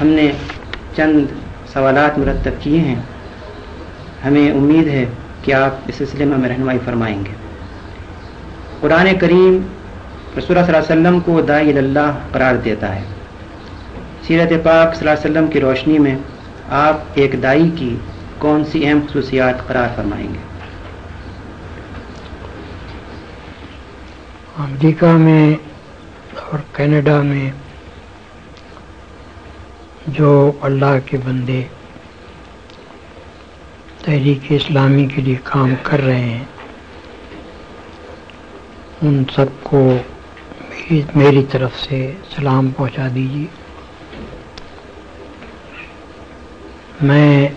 ہم نے چند سوالات مرتب کیے ہیں۔ ہمیں امید ہے کہ آپ اس سلسلے میں ہمیں رہنمائی فرمائیں گے۔ قرآن کریم رسول صلی اللہ علیہ وسلم کو دائی اللہ قرار دیتا ہے۔ سیرت پاک صلی اللہ علیہ وسلم کی روشنی میں آپ ایک دائی کی کون سی اہم خصوصیات قرار فرمائیں گے؟ امریکہ میں اور کینیڈا میں جو اللہ کے بندے تحریک اسلامی کے لیے کام کر رہے ہیں، ان سب کو میری طرف سے سلام پہنچا دیجیے۔ میں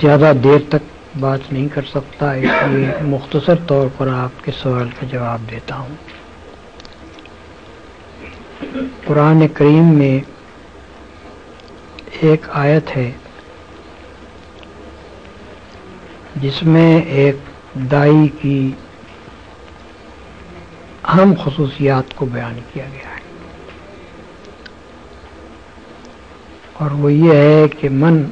زیادہ دیر تک بات نہیں کر سکتا، اس لیے مختصر طور پر آپ کے سوال کا جواب دیتا ہوں۔ قرآن کریم میں ایک آیت ہے، جس میں ایک دائی کی اہم خصوصیات کو بیان کیا گیا ہے۔ اور وہ یہ ہے کہ من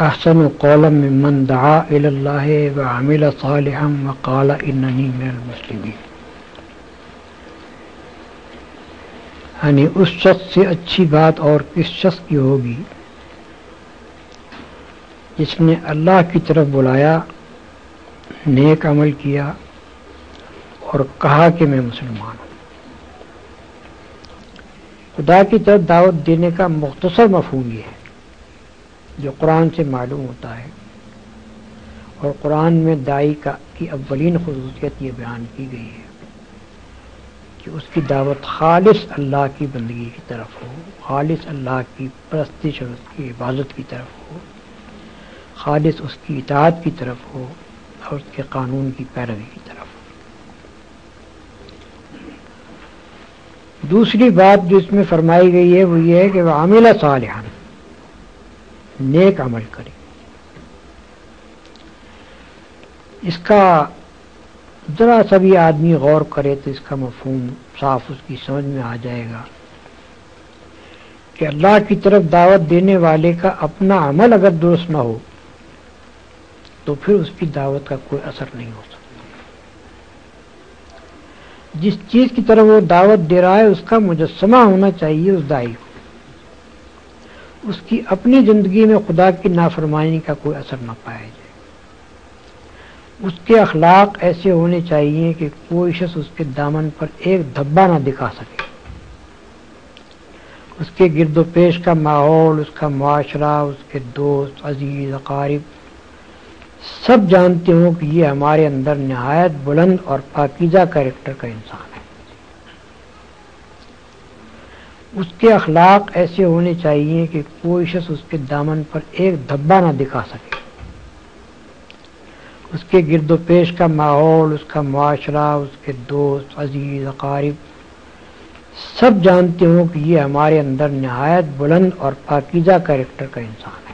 احسن و قلم من دعا اللہ و عامل صالحم و قال انمسلم من یعنی اس شخص سے اچھی بات اور کس شخص کی ہوگی۔ جس نے اللہ کی طرف بلایا، نیک عمل کیا اور کہا کہ میں مسلمان ہوں۔ خدا کی طرف دعوت دینے کا مختصر مفہوم یہ ہے، جو قرآن سے معلوم ہوتا ہے۔ اور قرآن میں دائی کا کی اولین خصوصیت یہ بیان کی گئی ہے۔ کہ اس کی دعوت خالص اللہ کی بندگی کی طرف ہو، خالص اللہ کی پرستش اور اس کی عبادت کی طرف ہو، خالص اس کی اطاعت کی طرف ہو اور اس کے قانون کی پیروی کی طرف ہو۔ دوسری بات جو اس میں فرمائی گئی ہے، وہ یہ ہے کہ وہ عاملہ صالحہ نیک عمل کرے۔ اس کا ذرا سبھی آدمی غور کرے تو اس کا مفہوم صاف اس کی سمجھ میں آ جائے گا کہ اللہ کی طرف دعوت دینے والے کا اپنا عمل اگر درست نہ ہو، تو پھر اس کی دعوت کا کوئی اثر نہیں ہو سکتا۔ جس چیز کی طرف وہ دعوت دے رہا ہے، اس کا مجسمہ ہونا چاہیے اس دائی کو۔ اس کی اپنی زندگی میں خدا کی نافرمانی کا کوئی اثر نہ پایا جائے اس کے اخلاق ایسے ہونے چاہیے کہ کوئی شخص اس کے دامن پر ایک دھبا نہ دکھا سکے۔ اس کے گرد و پیش کا ماحول، اس کا معاشرہ، اس کے دوست، عزیز، اقارب، سب جانتے ہوں کہ یہ ہمارے اندر نہایت بلند اور پاکیزہ کریکٹر کا انسان ہے۔ اس کے اخلاق ایسے ہونے چاہیے کہ کوئی شخص اس کے دامن پر ایک دھبا نہ دکھا سکے۔ اس کے گرد و پیش کا ماحول، اس کا معاشرہ، اس کے دوست، عزیز، اقارب، سب جانتے ہوں کہ یہ ہمارے اندر نہایت بلند اور پاکیزہ کریکٹر کا انسان ہے۔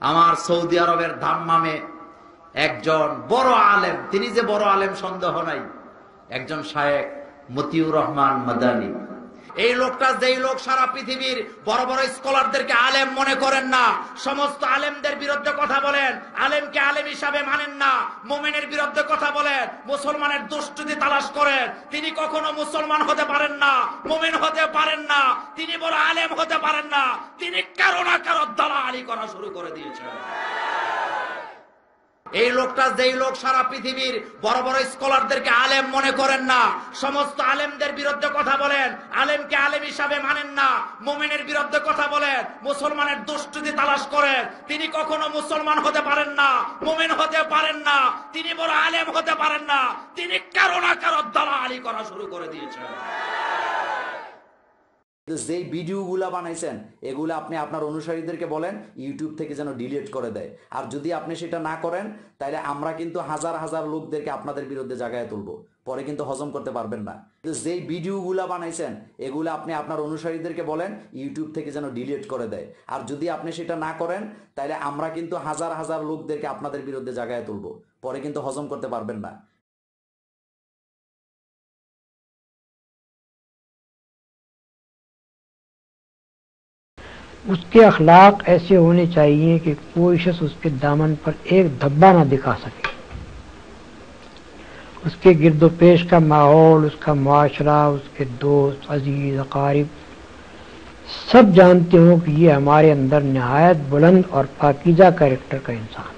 আমার সৌদি আরবের ধাম্মামে একজন বড় আলেম, তিনি যে বড় আলেম সন্দেহ নাই, একজন শায়েক মতিউর রহমান মাদানী। এই লোকটা যেই লোক সারা পৃথিবীর বড় বড় স্কলারদেরকে আলেম মনে করেন না, সমস্ত আলেমদের বিরুদ্ধে কথা বলেন, আলেমকে আলেম হিসাবে মানেন না, মোমেনের বিরুদ্ধে কথা বলেন, মুসলমানের দুষ্টুতি তালাশ করেন, তিনি কখনো মুসলমান হতে পারেন না, মোমেন হতে পারেন না, তিনি বড় আলেম হতে পারেন না, তিনি কারও না কারও দালালি করা শুরু করে দিয়েছেন। এই লোকটা যেই লোক সারা পৃথিবীর বড় বড় স্কলারদেরকে আলেম মনে করেন না, সমস্ত আলেমদের বিরুদ্ধে কথা বলেন, আলেমকে আলেম হিসাবে মানেন না, মোমেনের বিরুদ্ধে কথা বলেন, মুসলমানের দুষ্টুতি তালাশ করেন, তিনি কখনো মুসলমান হতে পারেন না, মোমেন হতে পারেন না, তিনি বড় আলেম হতে পারেন না, তিনি কারও না কারও দালালি করা শুরু করে দিয়েছেন। যেই ভিডিওগুলা বানাইছেন, এগুলো আপনি আপনার অনুসারীদেরকে বলেন ইউটিউব থেকে যেন ডিলিট করে দেয়। আর যদি আপনি সেটা না করেন তাহলে আমরা কিন্তু হাজার হাজার লোকদেরকে আপনাদের বিরুদ্ধে জায়গায় তুলবো। পরে কিন্তু হজম করতে পারবেন না। যেই ভিডিওগুলা বানাইছেন, এগুলো আপনি আপনার অনুসারীদেরকে বলেন ইউটিউব থেকে যেন ডিলিট করে দেয়। আর যদি আপনি সেটা না করেন তাহলে আমরা কিন্তু হাজার হাজার লোকদেরকে আপনাদের বিরুদ্ধে জায়গায় তুলবো। পরে কিন্তু হজম করতে পারবেন না। اس کے اخلاق ایسے ہونے چاہیے کہ کوئی شخص اس کے دامن پر ایک دھبا نہ دکھا سکے۔ اس کے گرد و پیش کا ماحول، اس کا معاشرہ، اس کے دوست، عزیز، اقارب، سب جانتے ہوں کہ یہ ہمارے اندر نہایت بلند اور پاکیزہ کریکٹر کا انسان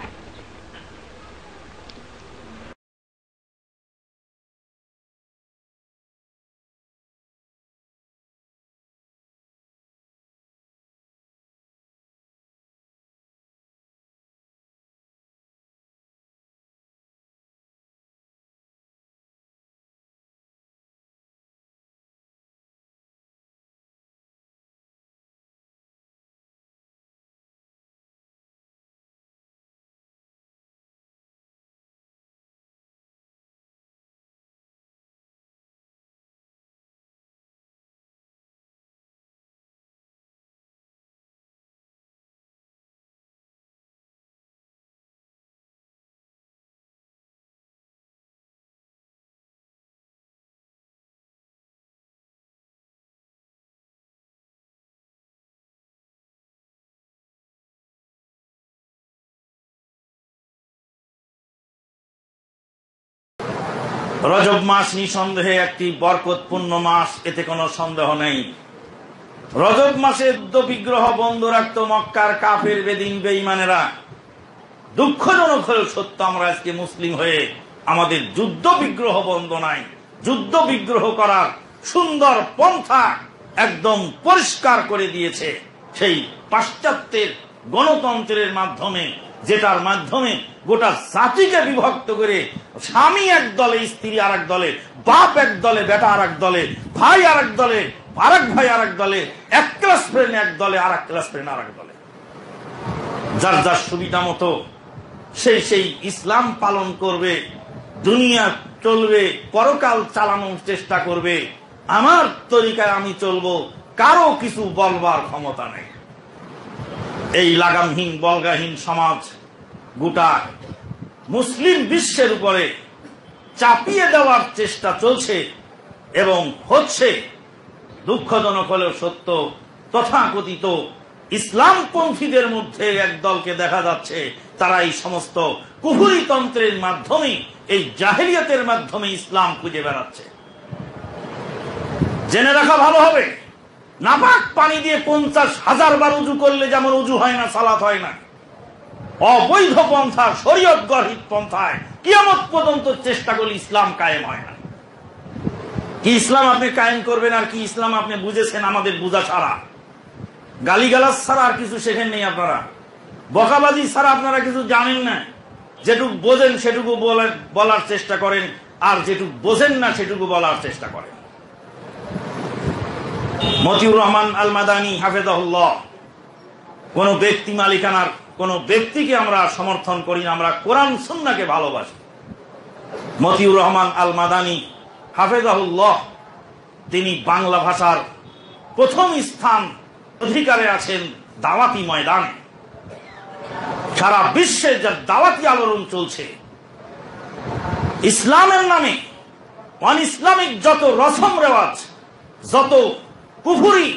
রজব মাস নিঃসন্দেহে একটি বরকতপূর্ণ মাস, এতে কোনো সন্দেহ নেই। রজব মাসে বিগ্রহ বন্ধ রাখত মক্কার কাফের বেদিন বেইমানেরা দুঃখজনক হলেও সত্য, আমরা আজকে মুসলিম হয়ে আমাদের যুদ্ধ বিগ্রহ বন্ধ নাই। যুদ্ধ বিগ্রহ করার সুন্দর পন্থা একদম পরিষ্কার করে দিয়েছে। সেই পাশ্চাত্যের গণতন্ত্রের মাধ্যমে, যেটার মাধ্যমে গোটা জাতিকে বিভক্ত করে স্বামী এক দলে, স্ত্রী আর এক দলে, বাপ এক দলে, বেটা আর এক দলে, ভাই আর এক দলে, আরেক ভাই আর এক দলে, এক ক্লাস ফ্রেন্ড এক দলে আর এক ক্লাস ফ্রেন্ড আর এক দলে। যার যার সুবিধা মতো সেই সেই ইসলাম পালন করবে, দুনিয়া চলবে, পরকাল চালানোর চেষ্টা করবে, আমার তরিকায় আমি চলবো, কারও কিছু বলবার ক্ষমতা নেই। এই লাগামহীন, বলগাহীন সমাজ গোটা মুসলিম বিশ্বের উপরে চাপিয়ে দেওয়ার চেষ্টা চলছে এবং হচ্ছে দুঃখজনক হলেও সত্য, তথাকথিত ইসলামপন্থীদের মধ্যে এক দলকে দেখা যাচ্ছে, তারা এই সমস্ত কুহুরিতন্ত্রের মাধ্যমে, এই জাহেলিয়াতের মাধ্যমে ইসলাম খুঁজে বেড়াচ্ছে। জেনে রাখা ভালো হবে, নাপাক পানি দিয়ে পঞ্চাশ হাজার বার উজু করলে যেমন উজু হয় না, সালাত হয় না। অবৈধ পন্থা শরীয়ত গর্হিত পন্থায় কিয়ামত পর্যন্ত চেষ্টা করলে ইসলাম কায়েম হয় না। কি ইসলাম আপনি কায়েম করবেন আর কি ইসলাম আপনি বুঝেছেন আমাদের বুঝা ছাড়া? গালিগালাজ ছাড়া আর কিছু শেখেন নেই আপনারা। বকাবাজি ছাড়া আপনারা কিছু জানেন না। যেটুকু বোঝেন সেটুকু বলার চেষ্টা করেন। আর যেটুকু বোঝেন না সেটুকু বলার চেষ্টা করেন। মতিউর রহমান আল মাদানী হাফেজাহুল্লাহ, কোন ব্যক্তি মালিকানার কোন ব্যক্তিকে আমরা সমর্থন করি না, আমরা কোরআন সুন্নাকে ভালোবাসি। মতিউর রহমান আল মাদানী হাফেজাহুল্লাহ, তিনি বাংলা ভাষার প্রথম স্থান অধিকারে আছেন দাওয়াতি ময়দানে। সারা বিশ্বে যা দাওয়াতি আলোড়ন চলছে, ইসলামের নামে অন ইসলামিক যত রসম রেওয়াজ, যত কুফুরি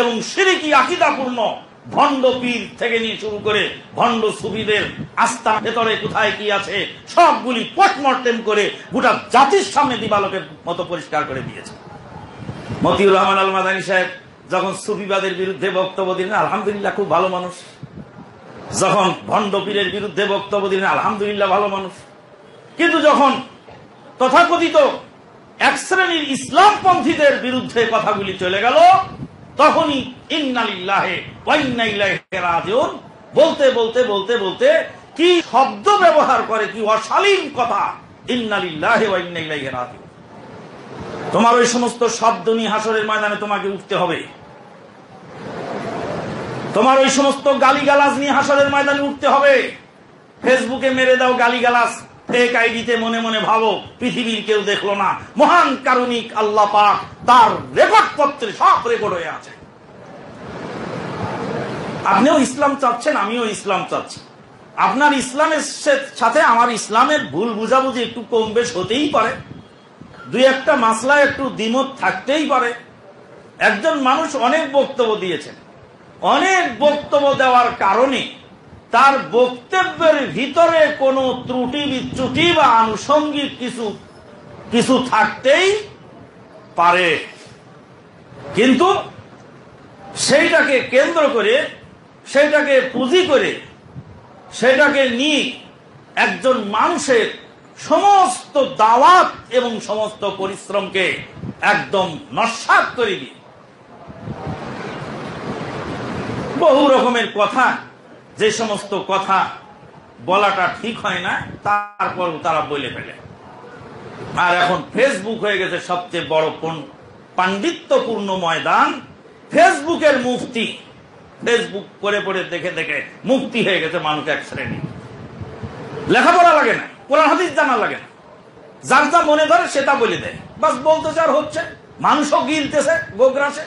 এবং সিরিকি আকিদাপূর্ণ ভণ্ড পীর থেকে নিয়ে শুরু করে ভণ্ড সুবিদের আস্থা ভেতরে কোথায় কি আছে, সবগুলি পোস্টমর্টেম করে গোটা জাতির সামনে দিবালোকের মতো পরিষ্কার করে দিয়েছে। মতিউর রহমান আল মাদানী সাহেব যখন সুফিবাদের বিরুদ্ধে বক্তব্য দিলেন, আলহামদুলিল্লাহ খুব ভালো মানুষ। যখন ভণ্ড পীরের বিরুদ্ধে বক্তব্য দিলেন, আলহামদুলিল্লাহ ভালো মানুষ। কিন্তু যখন তথাকথিত এক শ্রেণির ইসলামপন্থীদের বিরুদ্ধে কথাগুলি চলে গেল তখনই ইন্নালিল্লাহে রাজিউন। বলতে বলতে বলতে বলতে কি শব্দ ব্যবহার করে, কি অশালীন কথা। ইন্নালিল্লাহে রাজিউন। তোমার ওই সমস্ত শব্দ নিয়ে হাসরের ময়দানে তোমাকে উঠতে হবে। তোমার ওই সমস্ত গালিগালাজ নিয়ে হাসরের ময়দানে উঠতে হবে। ফেসবুকে মেরে দাও গালিগালাজ। ফেক আইডিতে মনে মনে ভাবো, পৃথিবীর কেউ দেখল না। মহান কারণিক আল্লাহ পাক তার রেকর্ড পত্রে সব রেকর্ড হয়ে আছে। আপনিও ইসলাম চাচ্ছেন, আমিও ইসলাম চাচ্ছি। আপনার ইসলামের সাথে আমার ইসলামের ভুল বুঝাবুঝি একটু কম বেশ হতেই পারে। দুই একটা মাসলায় একটু দ্বিমত থাকতেই পারে। একজন মানুষ অনেক বক্তব্য দিয়েছেন। অনেক বক্তব্য দেওয়ার কারণে তার বক্তব্যের ভিতরে কোনো ত্রুটি বিচ্যুটি বা আনুষঙ্গিক কিছু কিছু থাকতেই পারে। কিন্তু সেইটাকে কেন্দ্র করে, সেইটাকে পুঁজি করে সেটাকে নিয়ে একজন মানুষের সমস্ত দাওয়াত এবং সমস্ত পরিশ্রমকে একদম নস্বাত করে দিয়ে বহু রকমের কথা যে সমস্ত কথা বলাটা ঠিক হয় না, তারপর তারা বলে ফেলে। আর এখন ফেসবুক হয়ে গেছে সবচেয়ে বড় পাণ্ডিত্যপূর্ণ ময়দান। ফেসবুকের মুফতি। ফেসবুক করে পড়ে দেখে দেখে মুক্তি হয়ে গেছে মানুষ এক শ্রেণি। লেখাপড়া লাগে না, কোরআন হাদিস জানা লাগে না। যার যা মনে ধরে সেটা বলে দেয়। বাস বলতে চার হচ্ছে, মানুষও গিলতেছে, গোগ্রাসে।